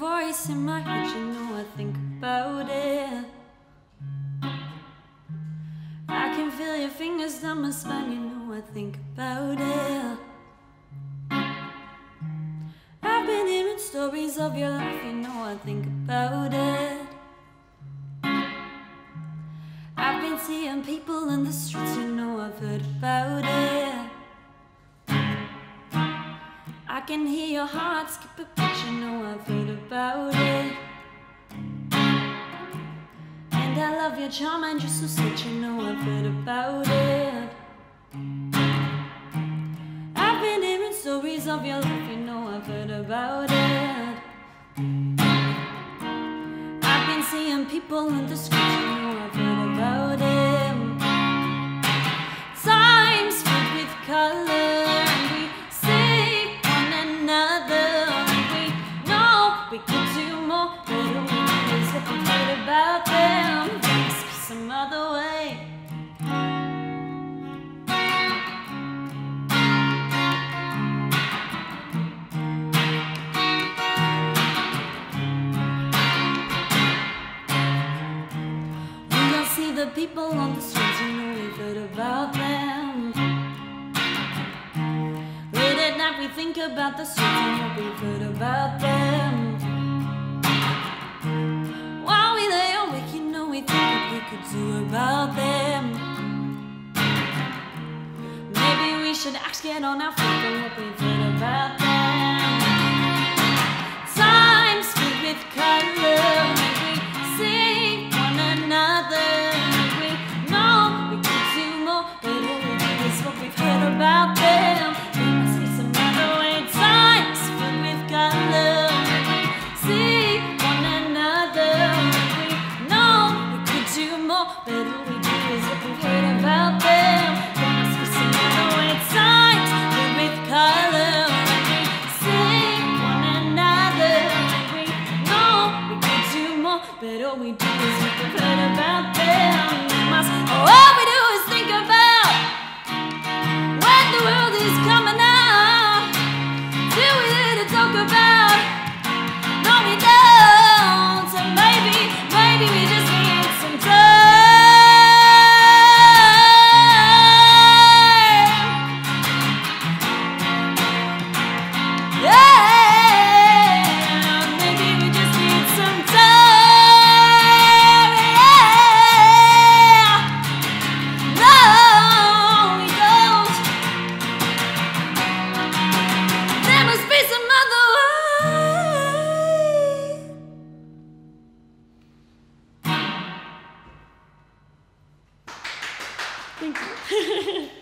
voice in my head, you know I think about it. I can feel your fingers down my spine, you know I think about it. I've been hearing stories of your life, you know I think about it. I've been seeing people in the streets, you know I've heard about it. I can hear your heart skip a beat, you know I've heard about it. And I love your charm and you're so sweet, you know I've heard about it. I've been hearing stories of your life, you know I've heard about it. I've been seeing people in the streets, you know I've heard about it. The people on the streets, you know we've heard about them. Late at night we think about the streets and what we've heard about them. While we lay awake, you know we think what we could do about them. Maybe we should ask get on our feet and what we've heard about them. About